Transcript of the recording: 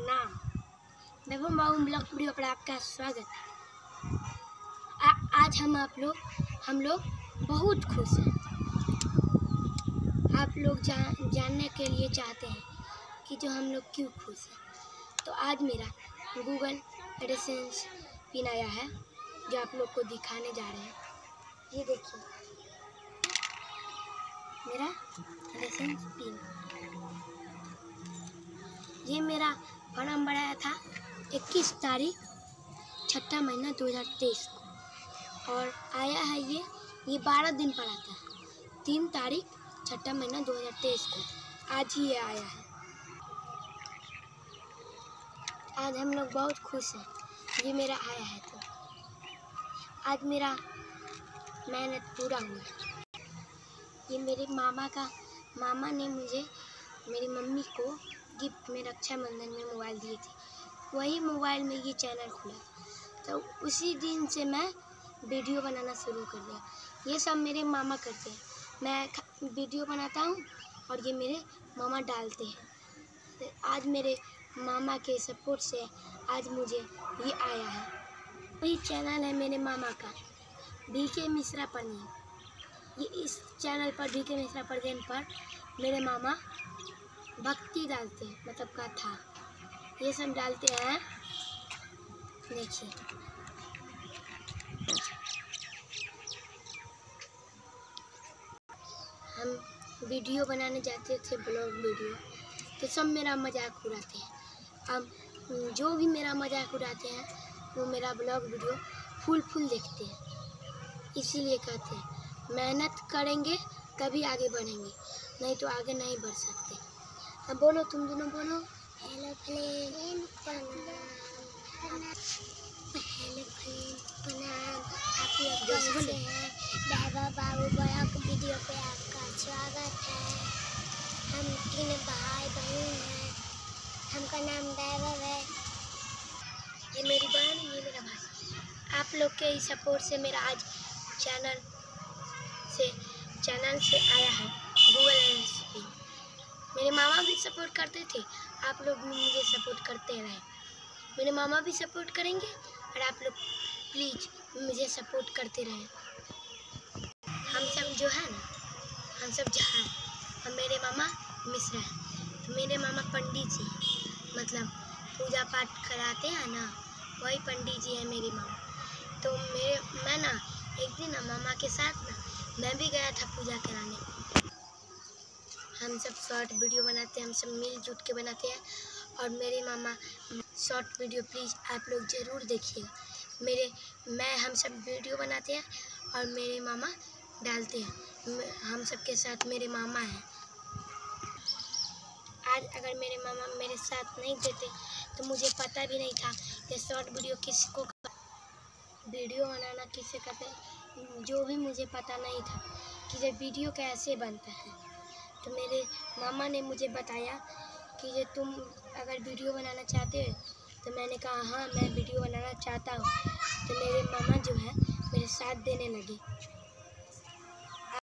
प्रणाम मैं बाबू blog video पर आपका स्वागत। आ, आज हम आप लोग हम लोग बहुत खुश हैं। आप लोग जा, जानने के लिए चाहते हैं कि जो हम लोग क्यों खुश हैं। तो आज मेरा गूगल एडसेंस पिन आया है जो आप लोग को दिखाने जा रहे हैं। ये देखिए। मेरा एडसेंस पिन। ये मेरा फॉर्म भराया था 21 तारीख, छठा महीना 2023 को। और आया है ये ये 12 दिन पड़ा था। तीन तारीख, छठा महीना 2023 को। आज ही ये आया है। आज हम लोग बहुत खुश हैं। ये मेरा आया है तो। आज मेरा मेहनत पूरा हुआ ये मेरे मामा का, मामा ने मुझे, मेरी मम्मी को गिफ्ट में रक्षाबंधन में मोबाइल दिए थे। वही मोबाइल में ये चैनल खुला तो उसी दिन से मैं वीडियो बनाना शुरू कर दिया। ये सब मेरे मामा करते हैं। मैं वीडियो बनाता हूँ और ये मेरे मामा डालते हैं। तो आज मेरे मामा के सपोर्ट से आज मुझे ये आया है। वही चैनल है मेरे मामा का। बी के मिश्रा पनीर ये इस चैनल पर बी के मिश्रा परदेन पर मेरे मामा भक्ति डालते हैं मतलब कथा ये सब डालते हैं, देखिए। हम वीडियो बनाने जाते थे, ब्लॉग वीडियो तो सब मेरा मज़ाक उड़ाते हैं। अब जो भी मेरा मज़ाक उड़ाते हैं, वो मेरा ब्लॉग वीडियो फुल फुल देखते हैं। इसीलिए कहते हैं, मेहनत करेंगे, तभी आगे बढ़ेंगे, नहीं तो आगे नहीं बढ़ सकते। अब बोलो तुम दोनों बोलो। हेलो फ्रेंड प्रणाम हेलो फ्रेंड प्रणाम आप लोग कैसे हैं बाबा बाबू बड़ा वीडियो पे आपका स्वागत है। हम तीन भाई बहन हैं। हमका नाम वैभव है। ये मेरी बहन ये मेरा भाई। आप लोग के ही सपोर्ट से मेरा आज चैनल से चैनल से आया है। गूगल एन मेरे मामा भी सपोर्ट करते थे। आप लोग भी मुझे सपोर्ट करते रहे। मेरे मामा भी सपोर्ट करेंगे और आप लोग प्लीज़ मुझे सपोर्ट करते रहे। हम सब जो है ना, हम सब जहाँ और मेरे मामा मिश्रा हैं। तो मेरे मामा पंडित जी मतलब पूजा पाठ कराते हैं ना, वही पंडित जी हैं मेरे मामा। तो मेरे, मैं ना, एक दिन ना मामा के साथ ना, मैं भी गया था पूजा कराने। हम सब शॉर्ट वीडियो बनाते हैं, हम सब मिलजुल के बनाते हैं। और मेरे मामा शॉर्ट वीडियो प्लीज़ आप लोग ज़रूर देखिए। मेरे, मैं, हम सब वीडियो बनाते हैं और मेरे मामा डालते हैं। हम सब के साथ मेरे मामा हैं। आज अगर मेरे मामा मेरे साथ नहीं देते तो मुझे पता भी नहीं था कि शॉर्ट वीडियो किसको वीडियो बनाना किसे कहते जो भी मुझे पता नहीं था कि ये वीडियो कैसे बनता है। तो मेरे मामा ने मुझे बताया कि ये तुम अगर वीडियो बनाना चाहते हो तो मैंने कहा हाँ मैं वीडियो बनाना चाहता हूँ। तो मेरे मामा जो है मेरे साथ देने लगे।